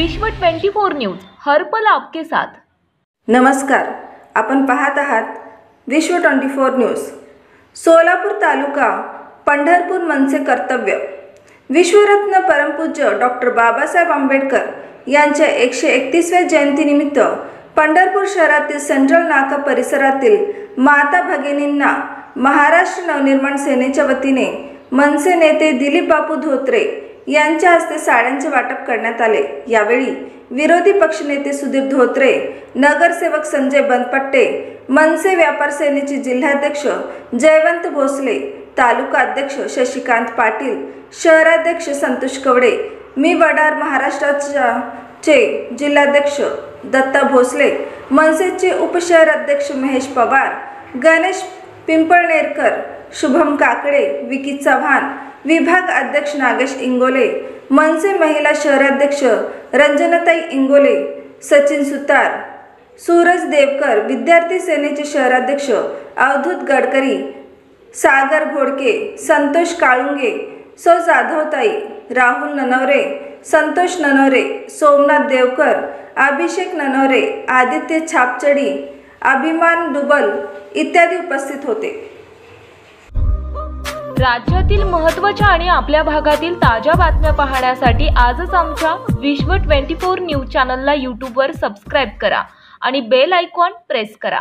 विश्व 24 न्यूज हर्पल आपके साथ. नमस्कार. आपण पाहत आहात Vishwa twenty four news. Solapur taluka Pandharpur MNS कर्तव्य. विश्वरत्न परमपूज्य डॉक्टर बाबासाहेब आंबेडकर यांच्या एकशे एकतीसव्या जयंतीनिमित्त पंढरपूर शहरातील सेंट्रल नाका परिसरातील माता भगिनींना महाराष्ट्र नवनिर्माण सेनेच्या वतीने मनसे नेते दिलीप बापू धोत्रे यांच्या हस्ते साड्यांचे वाटप करण्यात आले. यावेळी विरोधी पक्षनेते सुधीर धोत्रे नगरसेवक संजय बनपट्टे मनसे व्यापार सेनेचे जिल्हाध्यक्ष जयवंत भोसले तालुका अध्यक्ष शशिकांत पाटील शहराध्यक्ष संतोष कवडे मी वडार महाराष्ट्राच्या चे जिल्हाध्यक्ष दत्ता भोसले मनसेचे उपशहर अध्यक्ष महेश पवार गणेश पिंपळनेरकर शुभम काकडे विकी चव्हाण विभाग अध्यक्ष नागेश इंगोले मनसे महिला शहराध्यक्ष रंजनताई इंगोले सचिन सुतार सूरज देवकर विद्यार्थी सेनेचे शहराध्यक्ष अवधूत गडकरी सागर घोडके संतोष काळुंगे सौ जाधवताई राहुल ननवरे संतोष ननवरे सोमनाथ देवकर अभिषेक ननवरे आदित्य छापचडी अभिमान दुबल इत्यादी उपस्थित होते. राज्यातील महत्त्वाच्या आणि आपल्या भागातील ताज्या बातम्या पाहण्यासाठी आजच आमच्या विश्व 24 न्यूज चॅनलला यूट्यूबवर सबस्क्राईब करा आणि बेल आयकॉन प्रेस करा.